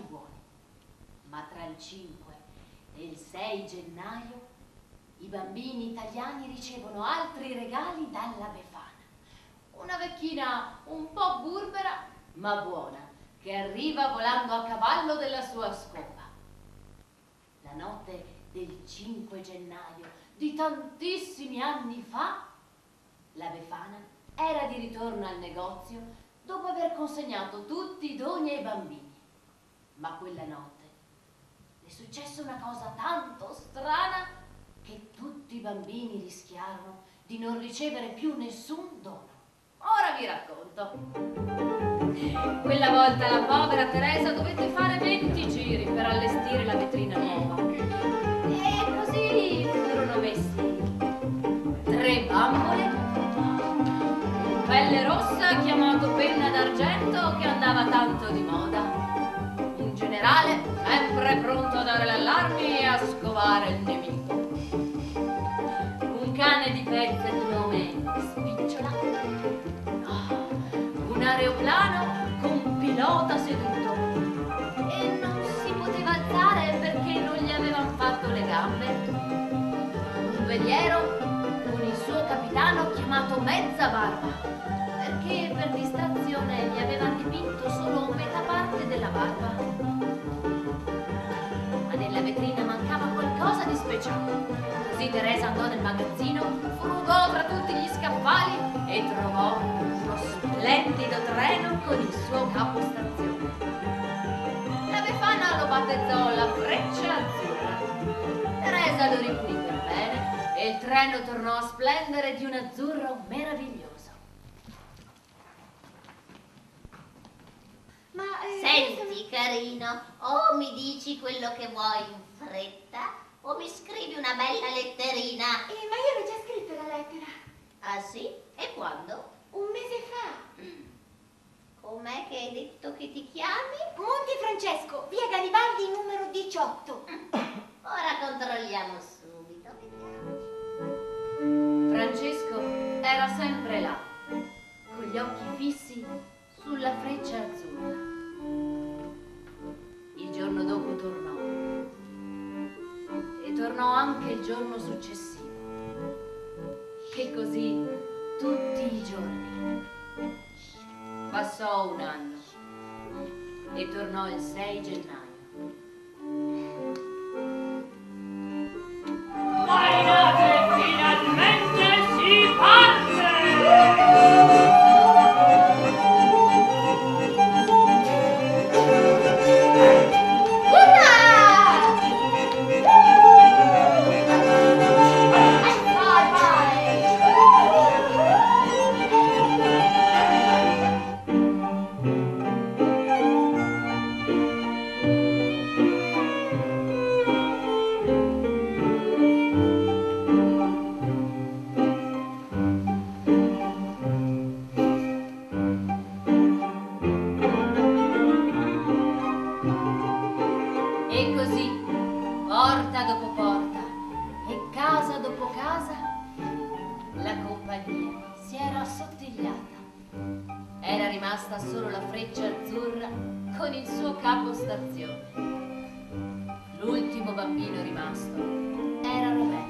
risultati buoni. Ma tra il 5 e il 6 gennaio i bambini italiani ricevono altri regali dalla Befana. Una vecchina un po' burbera ma buona che arriva volando a cavallo della sua scopa. La notte del 5 gennaio di tantissimi anni fa, la Befana era di ritorno al negozio dopo aver consegnato tutti i doni ai bambini. Ma quella notte è successa una cosa tanto strana che tutti i bambini rischiarono di non ricevere più nessun dono. Ora vi racconto. Quella volta la povera Teresa dovette fare 20 giri per allestire la vetrina nuova. E così furono messi tre bambole, un pelle rossa chiamato penna d'argento che andava tanto di moda generale sempre pronto a dare l'allarme e a scovare il nemico. Un cane di pezze di nome Spicciola. Un aeroplano con pilota seduto. E non si poteva alzare perché non gli avevano fatto le gambe. Un veliero con il suo capitano chiamato Mezza Barba perché per distrazione gli aveva dipinto solo metà parte della barba speciale. Così Teresa andò nel magazzino, frugò tra tutti gli scaffali e trovò uno splendido treno con il suo capostazione. La Befana lo battezzò la freccia azzurra. Teresa lo ripulì per bene e il treno tornò a splendere di un azzurro meraviglioso. Ma eh, Senti, carino, o mi dici quello che vuoi in fretta, o mi scrivi una bella letterina. Eh, ma io l'ho già scritta la lettera. Ah sì? E quando? Un mese fa. Com'è che hai detto che ti chiami? Monti Francesco, via Garibaldi numero 18. Ora controlliamo subito, vediamo. Francesco era sempre là, con gli occhi fissi sulla freccia giorno successivo. E così tutti i giorni. Passò un anno e tornò il 6 gennaio. E così, porta dopo porta e casa dopo casa, la compagnia si era assottigliata. Era rimasta solo la freccia azzurra con il suo capo stazione. L'ultimo bambino rimasto era Roberto.